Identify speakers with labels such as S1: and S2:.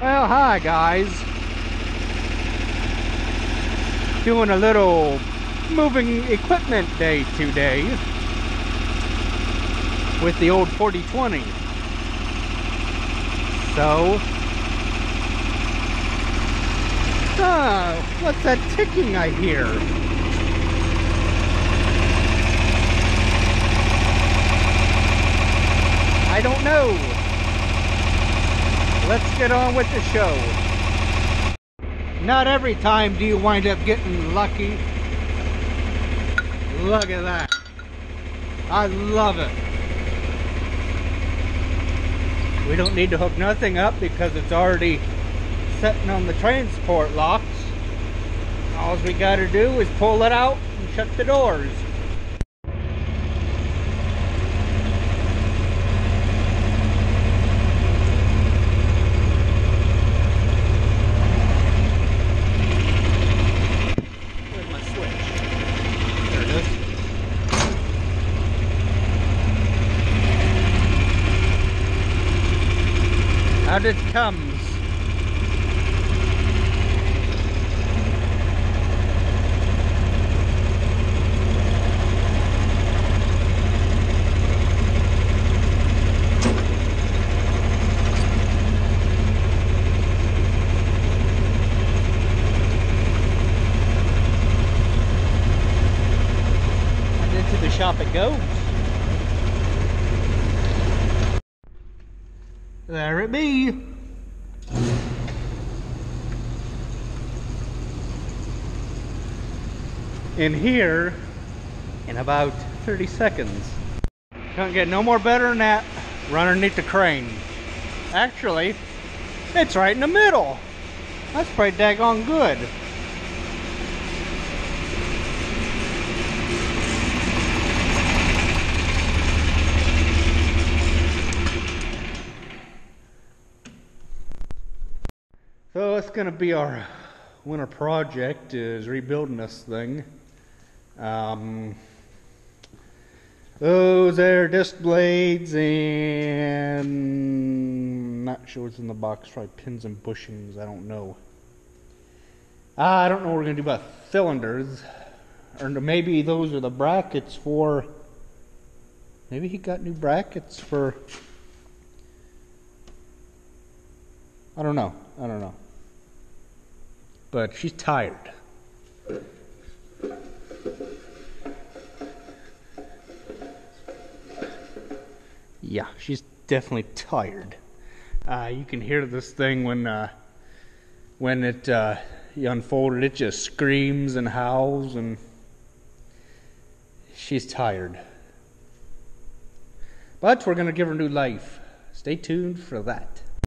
S1: Well, hi guys. Doing a little moving equipment day today with the old 4020. So, ah, what's that ticking I hear? I don't know. Let's get on with the show. Not every time do you wind up getting lucky. Look at that. I love it. We don't need to hook nothing up because it's already sitting on the transport locks. All we got to do is pull it out and shut the doors. Switch? There it comes. Into the shop it goes. There it be. In here in about 30 seconds. Can't get no more better than that. Run underneath the crane. Actually, it's right in the middle. That's pretty daggone good. So it's gonna be our winter project is rebuilding this thing. Um, those there disc blades and not sure what's in the box. Probably pins and bushings. I don't know. I don't know what we're gonna do about cylinders, or maybe those are the brackets for. Maybe he got new brackets for. I don't know. I don't know. But she's tired. Yeah, she's definitely tired. Uh, you can hear this thing when uh, when it uh, you unfold it, it just screams and howls, and she's tired. But we're gonna give her new life. Stay tuned for that.